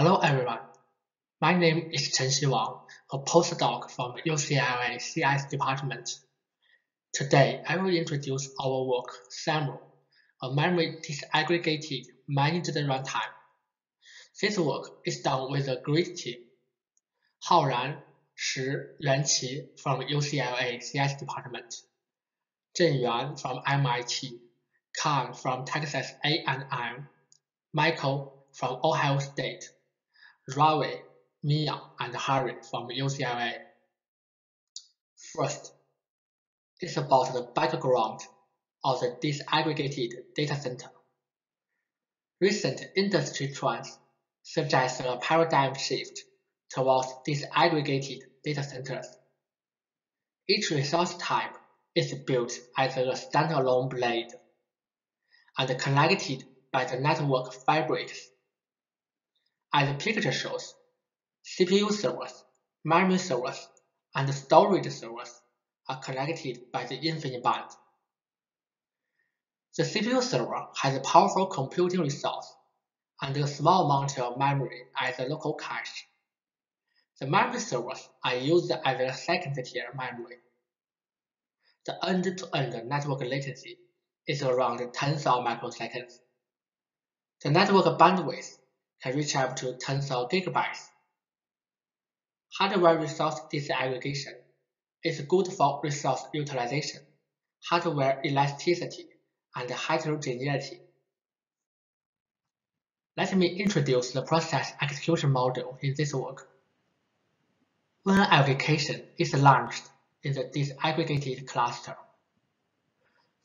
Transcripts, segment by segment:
Hello everyone, my name is Chenxi Wang, a postdoc from UCLA CS department. Today I will introduce our work Semeru, a memory disaggregated managed runtime. This work is done with a great team. Haoran, Shi, Yuanqi from UCLA CS department, Zhen Yuan from MIT, Khanh from Texas A&M, Michael from Ohio State, Ravi, Mia, and Harry from UCLA. First, it's about the background of the disaggregated data center. Recent industry trends suggest a paradigm shift towards disaggregated data centers. Each resource type is built as a standalone blade and connected by the network fabrics as the picture shows, CPU servers, memory servers, and storage servers are connected by the InfiniBand. The CPU server has a powerful computing resource and a small amount of memory as a local cache. The memory servers are used as a second-tier memory. The end-to-end -end network latency is around tens of microseconds. The network bandwidth can reach up to tens of gigabytes. Hardware resource disaggregation is good for resource utilization, hardware elasticity, and heterogeneity. Let me introduce the process execution model in this work. When an application is launched in the disaggregated cluster,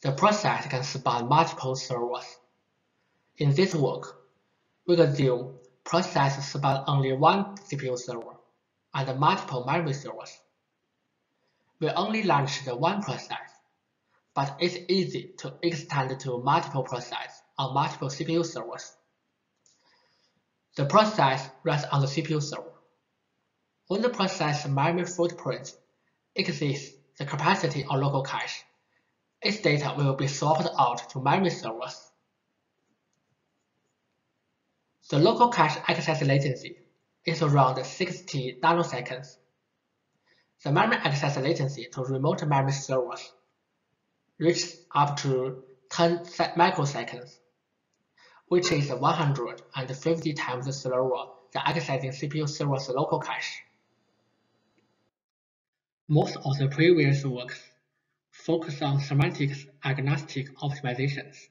the process can span multiple servers. In this work, we assume process span only one CPU server and multiple memory servers. We only launch the one process, but it's easy to extend to multiple processes on multiple CPU servers. The process runs on the CPU server. When the process memory footprint exceeds the capacity of local cache, its data will be swapped out to memory servers the local cache access latency is around 60 nanoseconds. The memory access latency to remote memory servers reaches up to 10 microseconds, which is 150 times slower than accessing CPU server's local cache. Most of the previous works focus on semantics agnostic optimizations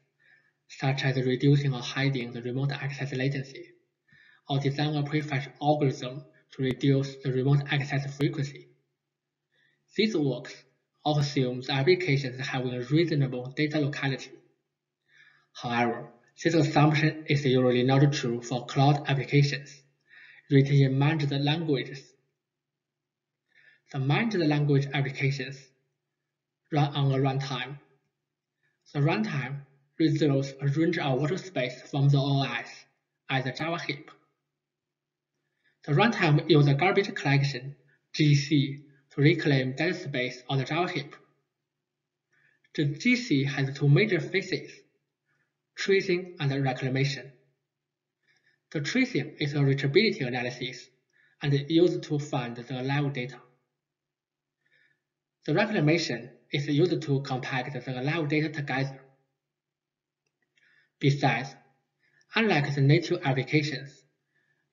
such as reducing or hiding the remote access latency, or design a prefetch algorithm to reduce the remote access frequency. These works assume the applications having a reasonable data locality. However, this assumption is usually not true for cloud applications written in managed languages. The managed language applications run on a runtime. The runtime reserves a range of virtual space from the OS as a Java heap. The runtime uses a garbage collection GC to reclaim data space on the Java heap. The GC has two major phases, tracing and reclamation. The tracing is a reachability analysis and is used to find the live data. The reclamation is used to compact the live data together. Besides, unlike the native applications,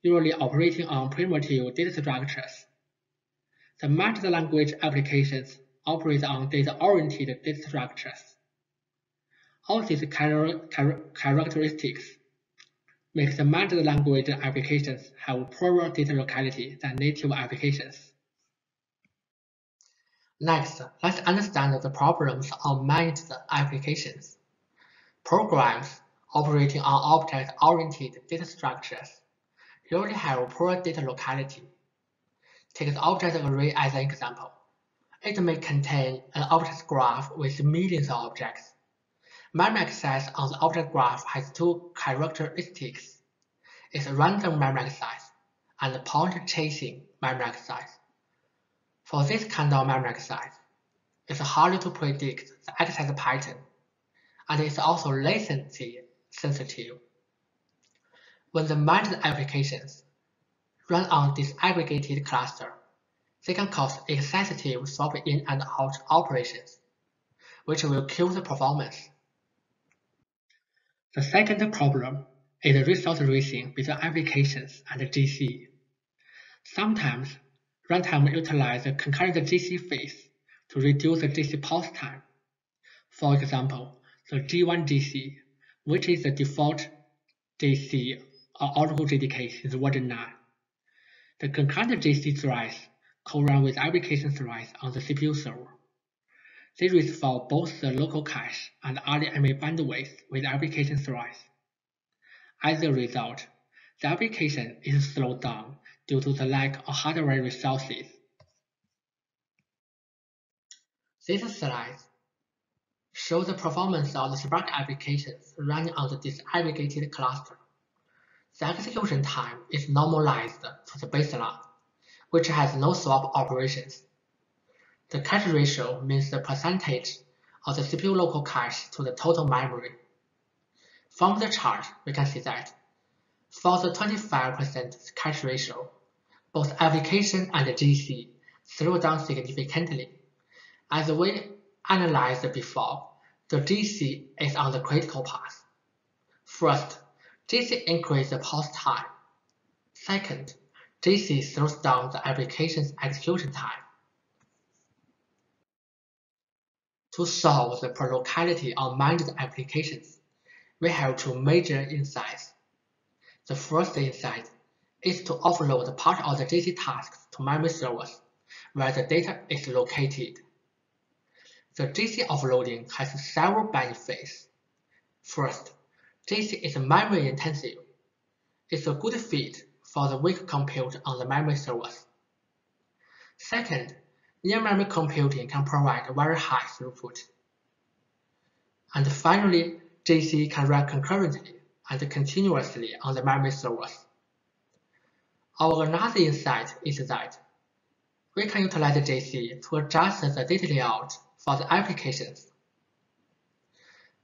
usually operating on primitive data structures, the managed language applications operate on data-oriented data structures. All these char char characteristics make the managed language applications have poorer data locality than native applications. Next, let's understand the problems of managed applications. Programs operating on object-oriented data structures usually have poor data locality. Take the object array as an example. It may contain an object graph with millions of objects. Memory access on the object graph has two characteristics. It's random memory access and pointer chasing memory access. For this kind of memory access, it's hard to predict the access pattern, and it's also latency sensitive. When the managed applications run on disaggregated cluster, they can cause excessive swap in and out operations, which will kill the performance. The second problem is resource racing between applications and the GC. Sometimes, runtime utilizes the concurrent GC phase to reduce the GC pause time. For example, the G1 GC, which is the default GC or uh, Oracle JDK is version 9. The concurrent GC threads co-run with application threads on the CPU server. They for both the local cache and RDMA bandwidth with application threads. As a result, the application is slowed down due to the lack of hardware resources. This slide shows the performance of the Spark applications running on the disaggregated cluster. The execution time is normalized to the baseline, which has no swap operations. The cache ratio means the percentage of the CPU local cache to the total memory. From the chart, we can see that for the 25% cache ratio, both application and GC slow down significantly. As we analyzed before, the GC is on the critical path. First, GC increases the pause time. Second, GC slows down the application's execution time. To solve the per-locality on managed applications, we have two major insights. The first insight is to offload part of the GC tasks to memory servers, where the data is located. The GC offloading has several benefits. First, GC is memory intensive. It's a good fit for the weak compute on the memory servers. Second, near-memory computing can provide very high throughput. And finally, GC can run concurrently and continuously on the memory servers. Our another insight is that we can utilize GC to adjust the data layout for the applications.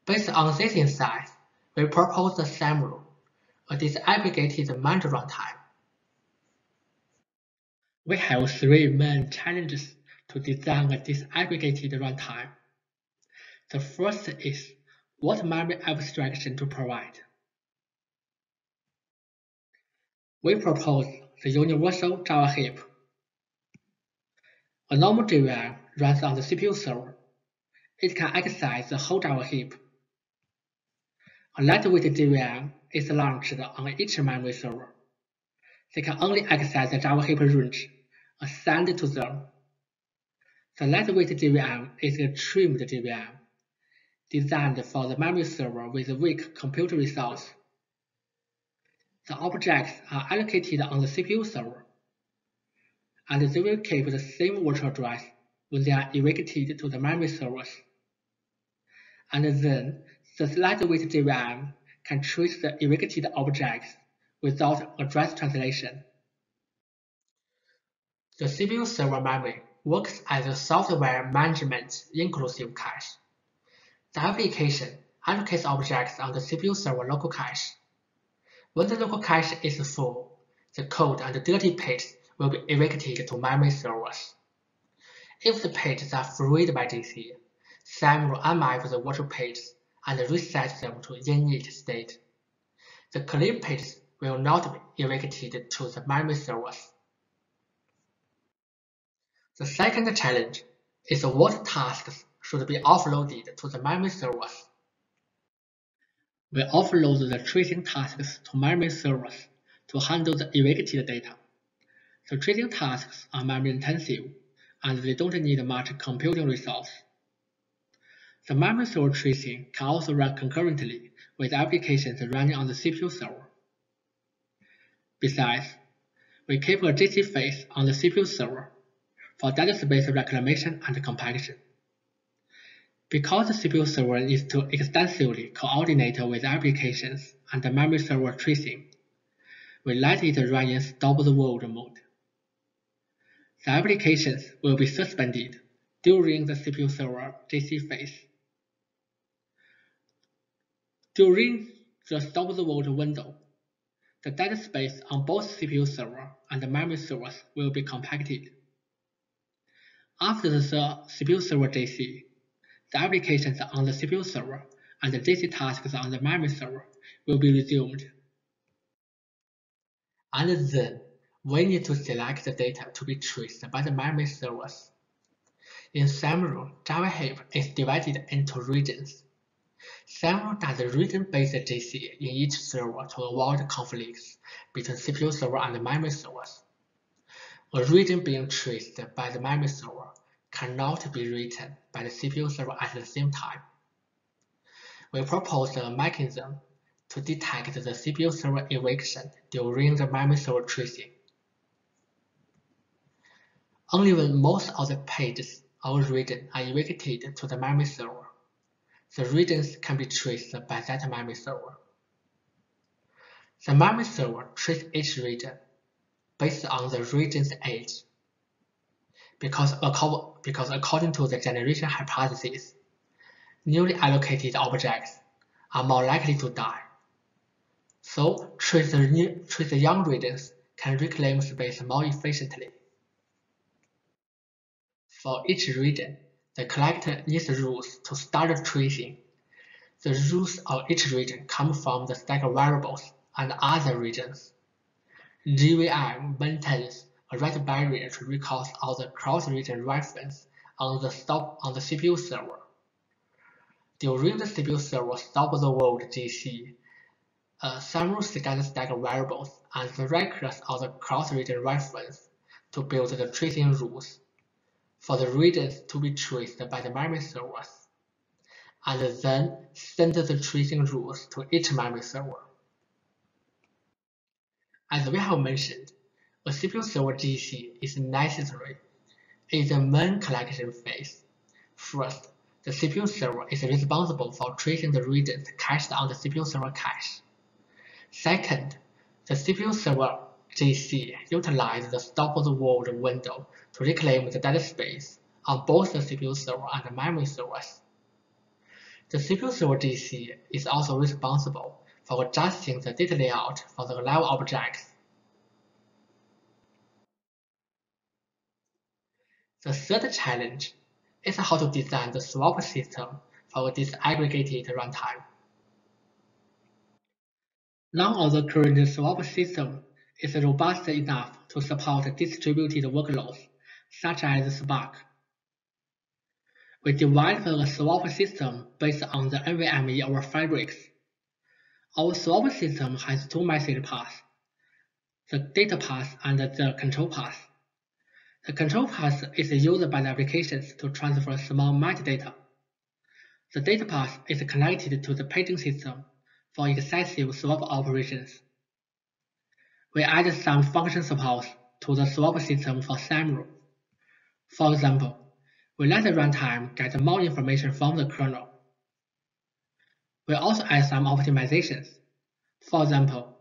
Based on this insight, we propose the Semeru, a disaggregated managed runtime. We have three main challenges to design a disaggregated runtime. The first is what memory abstraction to provide. We propose the universal Java heap. A normal JVM runs on the CPU server. It can access the whole Java heap a lightweight JVM is launched on each memory server. They can only access the Java heap range assigned to them. The lightweight JVM is a trimmed JVM, designed for the memory server with weak compute resource. The objects are allocated on the CPU server, and they will keep the same virtual address when they are evicted to the memory servers. And then the lightweight JVM can trace the evicted objects without address translation. The CPU server memory works as a software management inclusive cache. The application allocates objects on the CPU server local cache. When the local cache is full, the code and the dirty pages will be evicted to memory servers. If the pages are freed by GC, SAM will unmap the virtual pages and reset them to init state. The clean pages will not be evicted to the memory servers. The second challenge is what tasks should be offloaded to the memory servers. We offload the tracing tasks to memory servers to handle the evicted data. The tracing tasks are memory intensive and they don't need much computing resource. The memory server tracing can also run concurrently with applications running on the CPU server. Besides, we keep a GC phase on the CPU server for data space reclamation and compaction. Because the CPU server needs to extensively coordinate with applications and the memory server tracing, we let it run in stop the world mode. The applications will be suspended during the CPU server GC phase. During the stop the world window, The data space on both CPU server and the memory servers will be compacted. After the CPU server GC, the applications on the CPU server and the GC tasks on the memory server will be resumed. And then we need to select the data to be traced by the memory servers. In summary, Java heap is divided into regions. Semeru does region-based GC in each server to avoid conflicts between CPU server and memory servers. A region being traced by the memory server cannot be written by the CPU server at the same time. We propose a mechanism to detect the CPU server eviction during the memory server tracing. Only when most of the pages of region are evicted to the memory server, the regions can be traced by that memory server. The memory server treats each region based on the region's age. Because, because according to the generation hypothesis, newly allocated objects are more likely to die. So trace the, trace the young regions can reclaim space more efficiently. For each region, the collector needs rules to start tracing. The rules of each region come from the stack variables and other regions. JVM maintains a write barrier to record all the cross-region reference on the stop on the CPU server. During the CPU server stop the world GC, uh, several scatter stack variables and the records of the cross-region reference to build the tracing rules for the regions to be traced by the memory servers, and then send the tracing rules to each memory server. As we have mentioned, a CPU server GC is necessary in the main collection phase. First, the CPU server is responsible for tracing the regions cached on the CPU server cache. Second, the CPU server GC utilizes the stop of the world window to reclaim the data space on both the CPU server and the memory servers. The CPU server GC is also responsible for adjusting the data layout for the live objects. The third challenge is how to design the swap system for disaggregated runtime. None of the current swap system is robust enough to support distributed workloads such as Spark. We developed a swap system based on the NVMe over Fabrics. Our swap system has two message paths, the data path and the control path. The control path is used by the applications to transfer small metadata. The data path is connected to the paging system for excessive swap operations. We add some function support to the swap system for Semeru. For example, we let the runtime get more information from the kernel. We also add some optimizations. For example,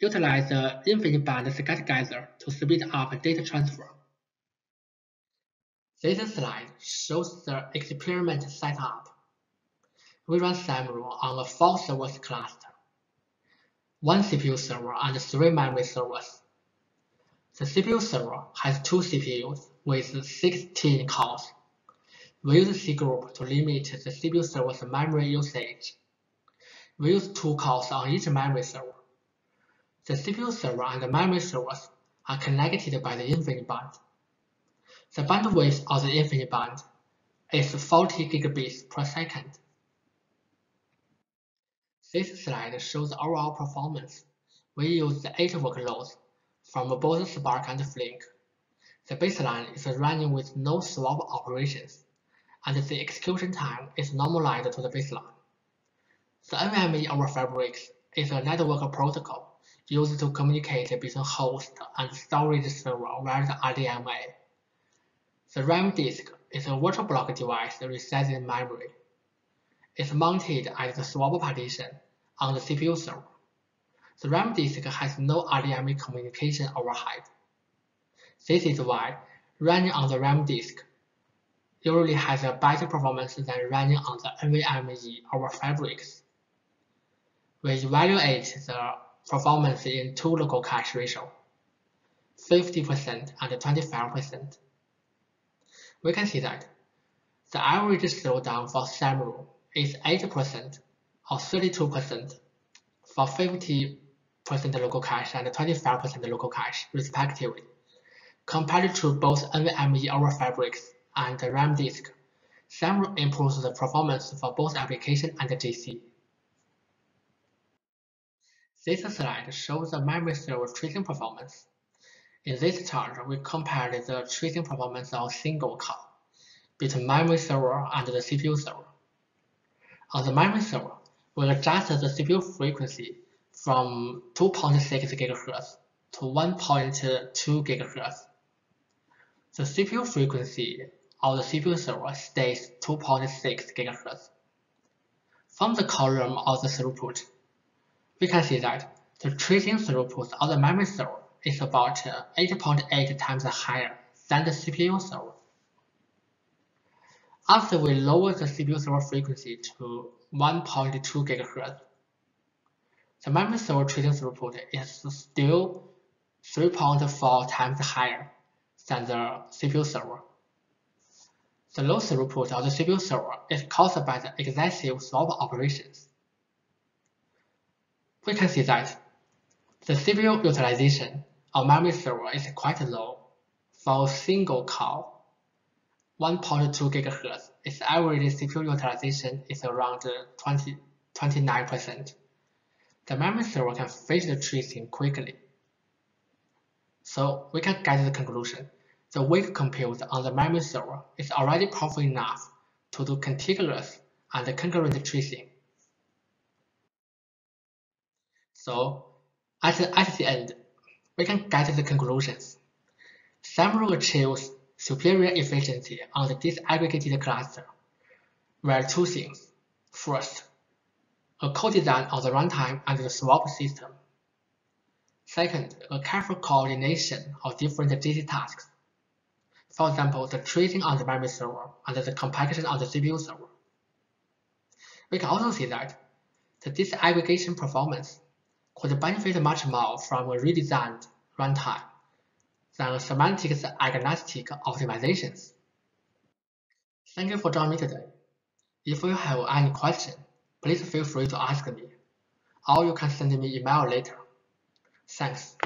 utilize the InfiniBand scattergather to speed up data transfer. This slide shows the experiment setup. We run Semeru on a four servers cluster, one CPU server and three memory servers. The CPU server has two CPUs with 16 cores. We use cgroup to limit the CPU server's memory usage. We use two cores on each memory server. The CPU server and the memory servers are connected by the InfiniBand. The bandwidth of the InfiniBand is 40 gigabits per second. This slide shows the overall performance. We use the eight workloads from both Spark and Flink. The baseline is running with no swap operations, and the execution time is normalized to the baseline. The NVMe over Fabrics is a network protocol used to communicate between host and storage server via the RDMA. The RAM disk is a virtual block device resizing memory. It's mounted at the swap partition on the CPU server. The RAM disk has no RDMA communication overhead. This is why running on the RAM disk usually has a better performance than running on the NVMe over Fabrics. We evaluate the performance in two local cache ratio, 50% and 25%. We can see that the average slowdown for Semeru is 8% or 32% for 50% local cache and 25% local cache, respectively, compared to both NVMe over Fabrics and RAM disk. Semeru improves the performance for both application and GC. This slide shows the memory server tracing performance. In this chart, we compared the tracing performance of single core between memory server and the CPU server. On the memory server, we adjust the CPU frequency from 2.6 GHz to 1.2 GHz. The CPU frequency of the CPU server stays 2.6 GHz. From the column of the throughput, we can see that the tracing throughput of the memory server is about 8.8 times higher than the CPU server. After we lower the CPU server frequency to 1.2 GHz, the memory server tracing throughput is still 3.4 times higher than the CPU server. The low throughput of the CPU server is caused by the excessive swap operations. We can see that the CPU utilization of memory server is quite low. For a single core, 1.2 GHz, its average CPU utilization is around 20, 29%. The memory server can finish the tracing quickly. So we can get the conclusion. The weak compute on the memory server is already powerful enough to do contiguous and concurrent tracing. So at the, at the end, we can get the conclusions. Semeru achieves superior efficiency on the disaggregated cluster, where two things. First, a co-design of the runtime and the swap system. Second, a careful coordination of different GC tasks. For example, the tracing on the memory server and the compaction on the CPU server. We can also see that the disaggregation performance could benefit much more from a redesigned runtime than semantics agnostic optimizations. Thank you for joining me today. If you have any question, please feel free to ask me, or you can send me email later. Thanks.